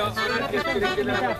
ahora que que la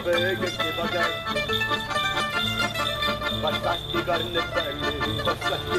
vega che bagay. Passati carne belle, passati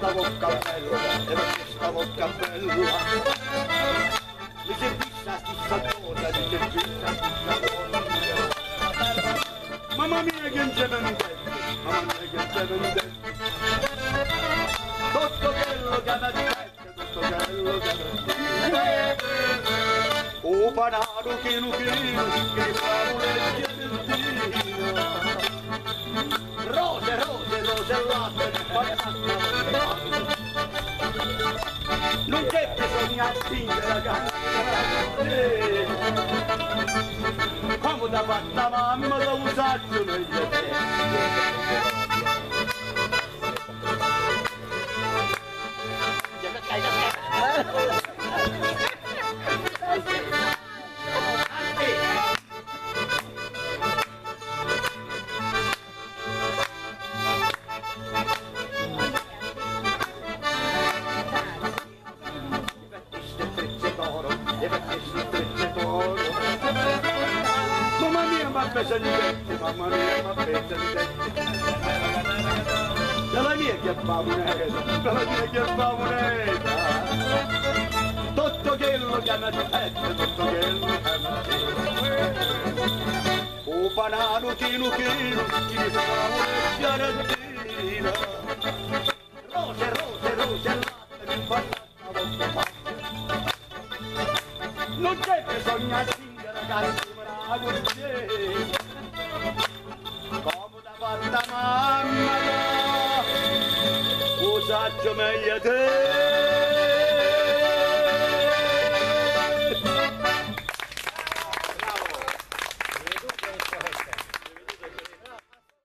e e perché stavo cappello mi si fissa stessa cosa mi si fissa stessa cosa mamma mia che non c'è niente mamma mia che non c'è niente tutto quello che mi aspetta tutto quello che mi aspetta o panaro che non chino che fa un leggero rose, rose, rose latte non c'è bisogno a spingere la canna come da fatta mamma da un saggio deve essere pezzetoro. Mamma mia, ma pesante, mamma mia, ma pesante. Dalla mia chiappa moneta, dalla mia chiappa moneta. Tutto quello che hanno detto, tutto quello che hanno detto. O banano chino chino, chino chino, fiorentino. Rose, rose. Komuta battamam Uzatçı meyyeti